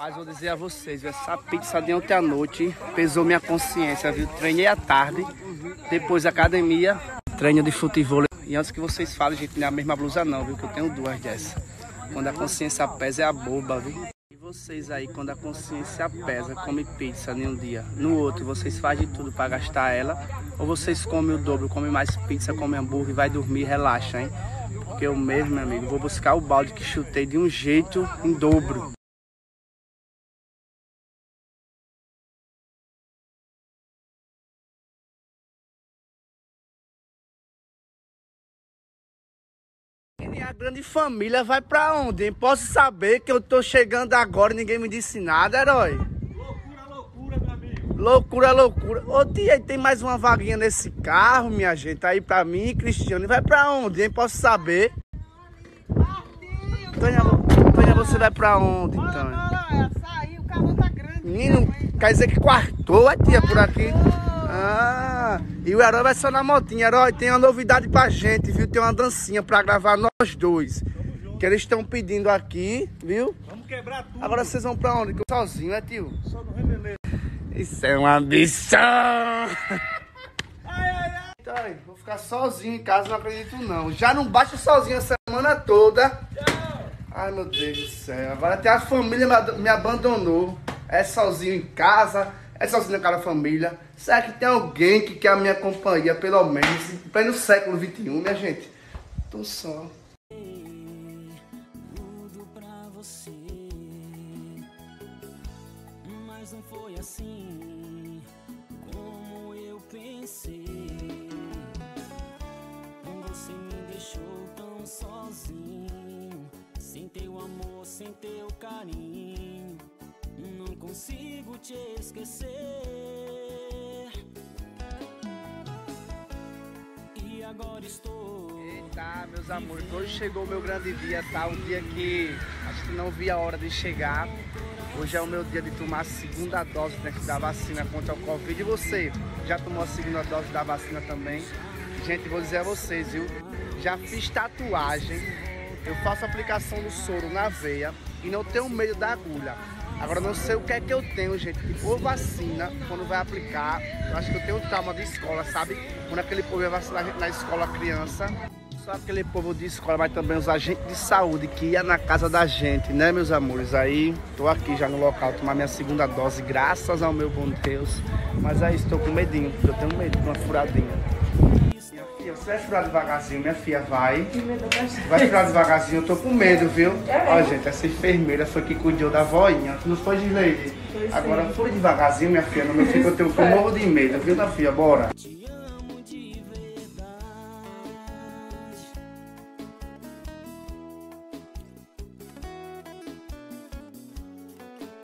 Mas vou dizer a vocês, essa pizza de ontem à noite pesou minha consciência, viu? Treinei à tarde, depois academia, treino de futebol. E antes que vocês falem, gente, não é a mesma blusa não, viu? Que eu tenho duas dessa. Quando a consciência pesa é a boba, viu? E vocês aí, quando a consciência pesa, come pizza em um dia. No outro, vocês fazem tudo para gastar ela. Ou vocês comem o dobro, comem mais pizza, comem hambúrguer, vai dormir, relaxa, hein? Porque eu mesmo, meu amigo, vou buscar o balde que chutei de um jeito em dobro. A grande família vai pra onde, hein? Posso saber que eu tô chegando agora e ninguém me disse nada, herói? Loucura, loucura, meu amigo. Loucura, loucura. Ô tia, tem mais uma vaguinha nesse carro, minha gente, aí pra mim, Cristiano. E vai pra onde, hein? Posso saber? Tânia, Tânia, você vai pra onde, Olha, Tânia? olha, saiu, o calor tá grande. Menino, quer dizer que quartou a tia por aqui? Ah, e o Herói vai só na motinha. Herói, tem uma novidade pra gente, viu? Tem uma dancinha pra gravar nós dois. Que eles estão pedindo aqui, viu? Vamos quebrar tudo. Agora vocês vão pra onde? Sozinho, é tio? Só no rebeleza. Isso é uma ambição! Ai, ai, ai. Então, vou ficar sozinho em casa, não acredito não. Já não baixa sozinho a semana toda. Ai, meu Deus do céu. Agora até a família me abandonou. É sozinho em casa, na casa da família. Será que tem alguém que quer a minha companhia, pelo menos, em pleno século XXI, minha gente? Tô só. tudo pra você. Mas não foi assim como eu pensei. Você me deixou tão sozinho. Sem teu amor, sem teu carinho. Não consigo te esquecer. E agora estou. Eita, meus amores, hoje chegou o meu grande dia, tá? O dia que acho que não vi a hora de chegar. Hoje é o meu dia de tomar a segunda dose né, da vacina contra o Covid. E você, já tomou a segunda dose da vacina também? Gente, vou dizer a vocês, viu? Já fiz tatuagem, eu faço aplicação do soro na veia e não tenho medo da agulha. Agora não sei o que é que eu tenho, gente, que por vacina, quando vai aplicar, eu acho que eu tenho trauma de escola, sabe? Quando aquele povo ia vacinar na escola criança. Só aquele povo de escola, mas também os agentes de saúde que ia na casa da gente, né, meus amores? Aí, tô aqui já no local, tomar minha segunda dose, graças ao meu bom Deus. Mas aí, estou com medinho, porque eu tenho medo de uma furadinha. Minha filha, você vai furar devagarzinho, minha filha, vai. Vai furar devagarzinho, eu tô com medo, viu? Ó, gente, essa enfermeira foi que cuidou da voinha. Tu não foi, Gileide? Agora, fure devagarzinho, minha filha, no meu filho, eu tenho eu morro de medo, viu, minha filha? Bora.